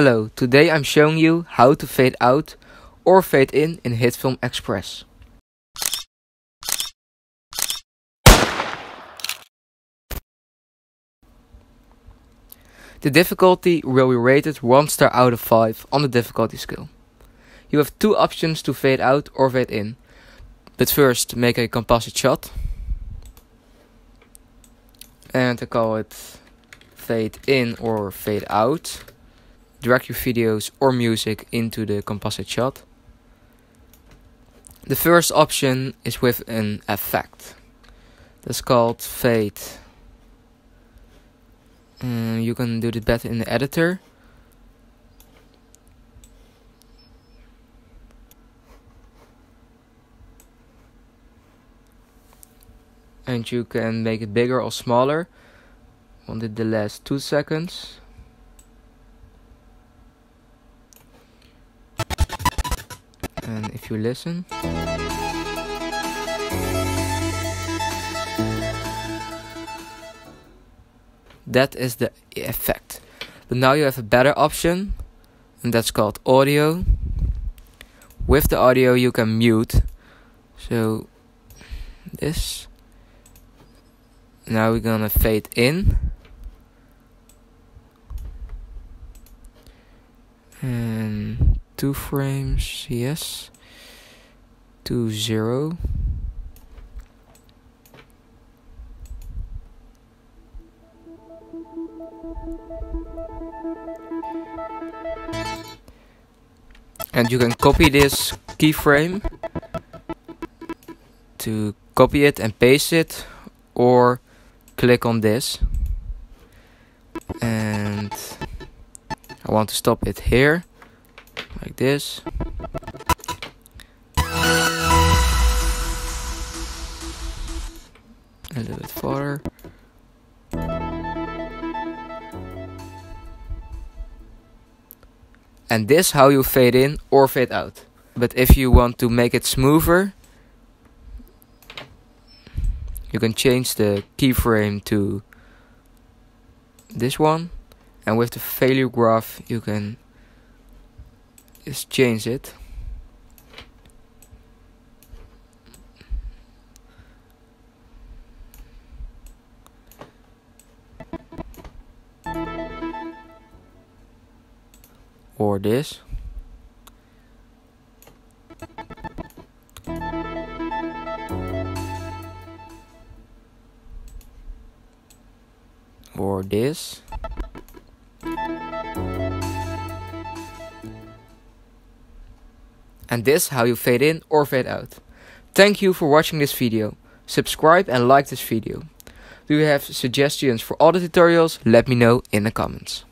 Hello, today I'm showing you how to fade out or fade in in HitFilm Express. The difficulty will be rated 1 star out of 5 on the difficulty scale. You have two options to fade out or fade in. But first make a composite shot. And I call it fade in or fade out. Drag your videos or music into the composite shot. The first option is with an effect. That's called fade um, you can do it better in the editor and you can make it bigger or smaller wanted the last two seconds and if you listen That is the effect. But now you have a better option, and that's called audio. With the audio, you can mute. So, this. Now we're gonna fade in. And two frames, yes. To zero. and you can copy this keyframe to copy it and paste it or click on this and I want to stop it here like this. A little bit farther and this how you fade in or fade out. But if you want to make it smoother you can change the keyframe to this one. And with the failure graph you can just change it. Or this. Or this and this how you fade in or fade out. Thank you for watching this video. Subscribe and like this video. Do you have suggestions for other tutorials. Let me know in the comments